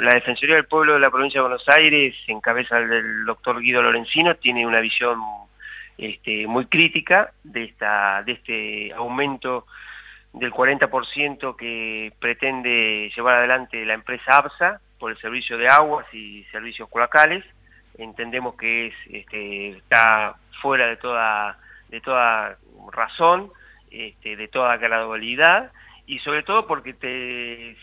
la Defensoría del Pueblo de la Provincia de Buenos Aires, en cabeza del doctor Guido Lorenzino, tiene una visión este, muy crítica de, esta, de este aumento del 40% que pretende llevar adelante la empresa ABSA por el servicio de aguas y servicios cloacales. Entendemos que es, este, está fuera de toda, de toda razón, este, de toda gradualidad y sobre todo porque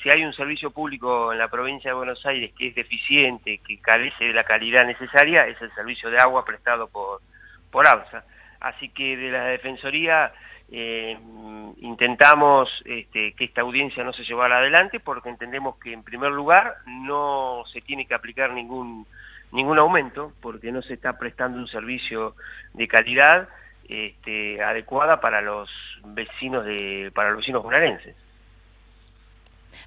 si hay un servicio público en la provincia de Buenos Aires que es deficiente, que carece de la calidad necesaria, es el servicio de agua prestado por, por. Así que de la Defensoría eh, intentamos este, que esta audiencia no se llevara adelante porque entendemos que en primer lugar no se tiene que aplicar ningún, ningún aumento porque no se está prestando un servicio de calidad este, adecuada para los vecinos de para los vecinos bonaerenses.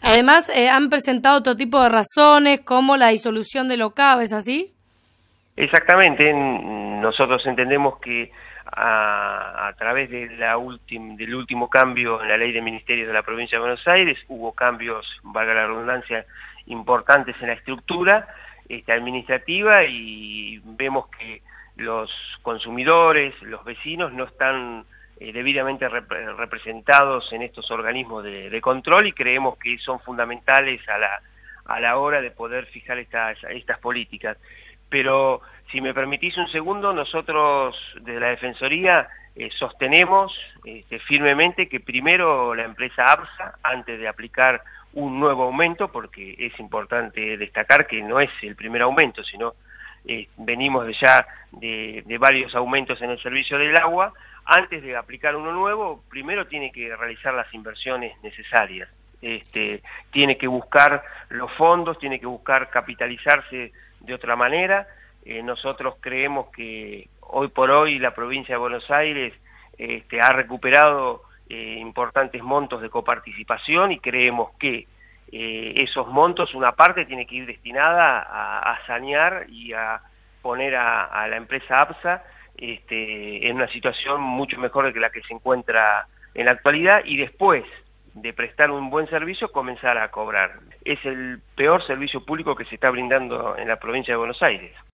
Además, eh, han presentado otro tipo de razones, como la disolución de OCAB, ¿es así? Exactamente. Nosotros entendemos que a, través de la del último cambio en la ley de ministerios de la provincia de Buenos Aires, hubo cambios, valga la redundancia, importantes en la estructura este, administrativa y vemos que los consumidores, los vecinos no están eh, debidamente representados en estos organismos de, control y creemos que son fundamentales a la, a la hora de poder fijar estas, estas políticas. Pero si me permitís un segundo, nosotros desde la Defensoría eh, sostenemos este, firmemente que primero la empresa ABSA, antes de aplicar un nuevo aumento, porque es importante destacar que no es el primer aumento, sino eh, venimos ya de, varios aumentos en el servicio del agua, antes de aplicar uno nuevo, primero tiene que realizar las inversiones necesarias. Este, tiene que buscar los fondos, tiene que buscar capitalizarse de otra manera. Eh, nosotros creemos que hoy por hoy la provincia de Buenos Aires este, ha recuperado eh, importantes montos de coparticipación y creemos que eh, esos montos, una parte tiene que ir destinada a, sanear y a poner a, la empresa APSA este, en una situación mucho mejor que la que se encuentra en la actualidad y después de prestar un buen servicio comenzar a cobrar. Es el peor servicio público que se está brindando en la provincia de Buenos Aires.